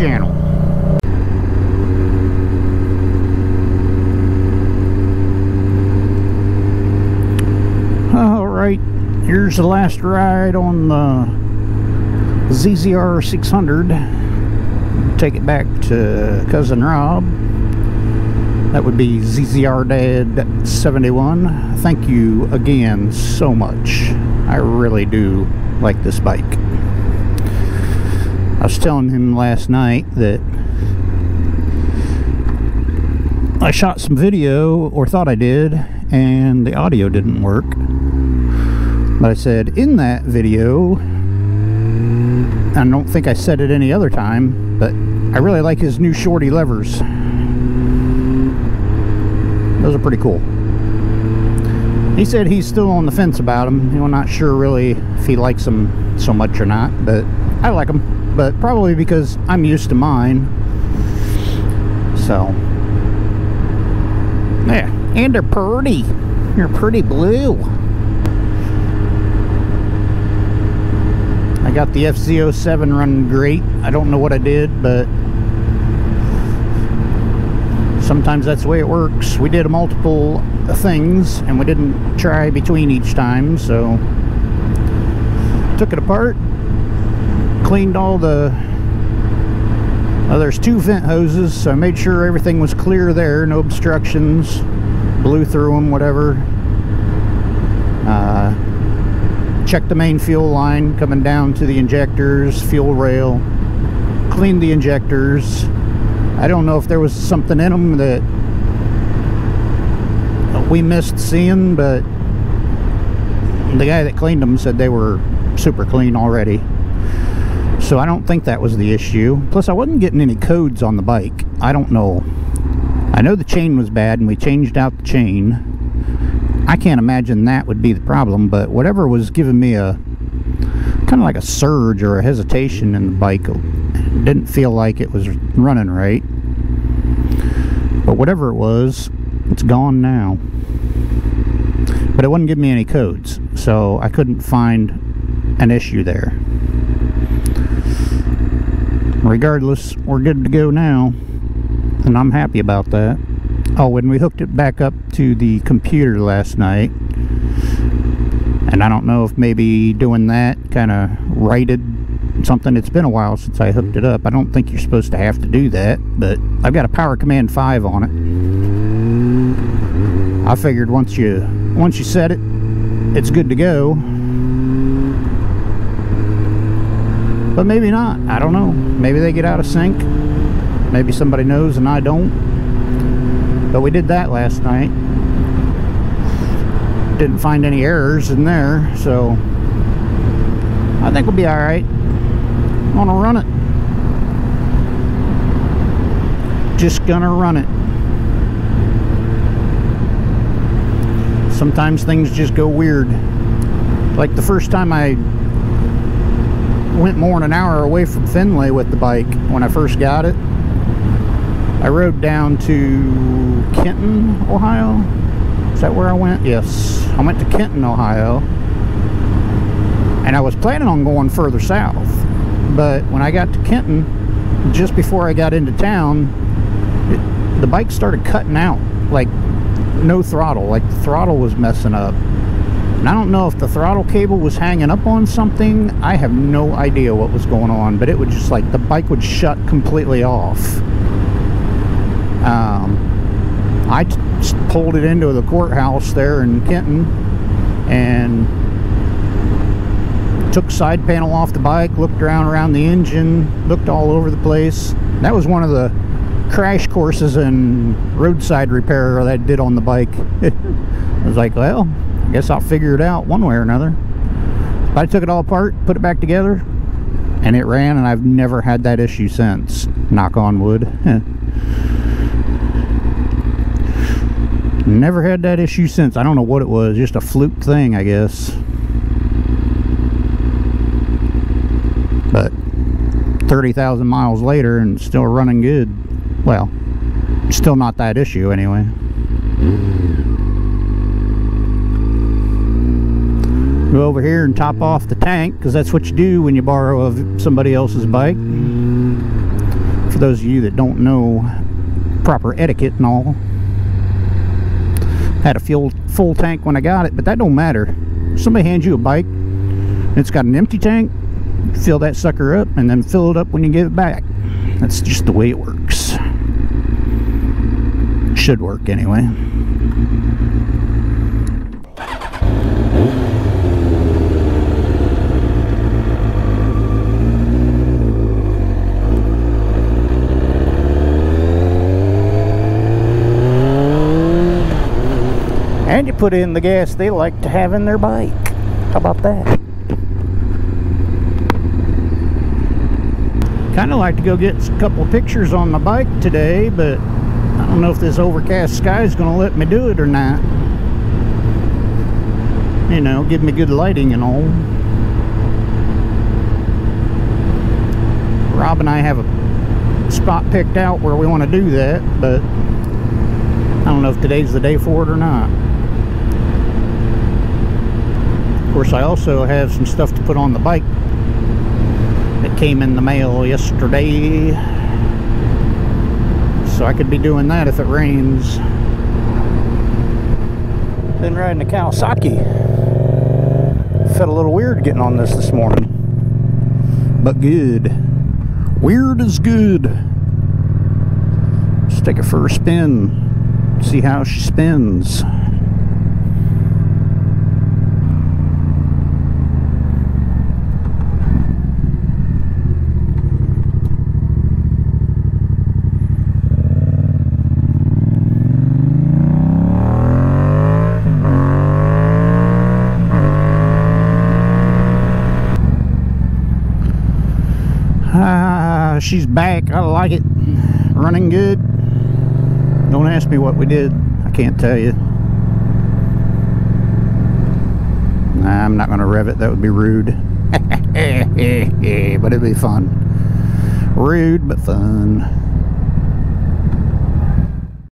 channel. Alright, here's the last ride on the ZZR 600. Take it back to Cousin Rob. That would be ZZR Dad 71. Thank you again so much. I really do like this bike. I was telling him last night that I shot some video, or thought I did, and the audio didn't work. But I said, in that video, I don't think I said it any other time, but I really like his new shorty levers. Those are pretty cool. He said he's still on the fence about them. He's not sure really if he likes them so much or not, but I like them. But probably because I'm used to mine. So, yeah. And they're pretty. They're pretty blue. I got the FZ07 running great. I don't know what I did, but sometimes that's the way it works. We did multiple things and we didn't try between each time, so took it apart, cleaned all the uh, there's two vent hoses, so I made sure everything was clear there, no obstructions, blew through them, whatever. Uh, checked the main fuel line coming down to the injectors, fuel rail, cleaned the injectors. I don't know if there was something in them that we missed seeing, but the guy that cleaned them said they were super clean already. So I don't think that was the issue. Plus, I wasn't getting any codes on the bike. I don't know. I know the chain was bad and we changed out the chain. I can't imagine that would be the problem, but whatever was giving me a kind of like a surge or a hesitation in the bike didn't feel like it was running right. But whatever it was, it's gone now. But it wouldn't give me any codes, so I couldn't find an issue there regardless, we're good to go now. And I'm happy about that. Oh, when we hooked it back up to the computer last night, and I don't know if maybe doing that kind of righted something. It's been a while since I hooked it up. I don't think you're supposed to have to do that, but I've got a Power Command 5 on it. I figured once you once you set it, it's good to go. But maybe not. I don't know. Maybe they get out of sync. Maybe somebody knows and I don't. But we did that last night. Didn't find any errors in there, so I think we'll be alright. I'm Gonna run it. Just gonna run it. Sometimes things just go weird. Like the first time I went more than an hour away from Findlay with the bike when I first got it. I rode down to Kenton, Ohio. Is that where I went? Yes. I went to Kenton, Ohio. And I was planning on going further south. But when I got to Kenton, just before I got into town, it, the bike started cutting out. Like, no throttle. Like, the throttle was messing up. And I don't know if the throttle cable was hanging up on something. I have no idea what was going on, but it would just like, the bike would shut completely off. Um, I pulled it into the courthouse there in Kenton and took side panel off the bike, looked around around the engine, looked all over the place. That was one of the crash courses in roadside repair that I did on the bike. I was like, well, guess I'll figure it out one way or another. But I took it all apart, put it back together, and it ran, and I've never had that issue since. Knock on wood. never had that issue since. I don't know what it was, just a fluke thing, I guess. But 30,000 miles later and still running good. Well, still not that issue anyway. Mm. Go over here and top off the tank because that's what you do when you borrow of somebody else's bike. For those of you that don't know proper etiquette and all. Had a fuel full tank when I got it, but that don't matter. Somebody hands you a bike, it's got an empty tank, fill that sucker up and then fill it up when you get it back. That's just the way it works. Should work anyway. Put in the gas they like to have in their bike. How about that? Kind of like to go get a couple pictures on my bike today, but I don't know if this overcast sky is going to let me do it or not. You know, give me good lighting and all. Rob and I have a spot picked out where we want to do that, but I don't know if today's the day for it or not. Of course, I also have some stuff to put on the bike that came in the mail yesterday. So I could be doing that if it rains. Been riding a Kawasaki. Felt a little weird getting on this this morning. But good. Weird is good. Let's take her for a spin. See how she spins. She's back. I like it. Running good. Don't ask me what we did. I can't tell you. Nah, I'm not going to rev it. That would be rude. but it'd be fun. Rude, but fun.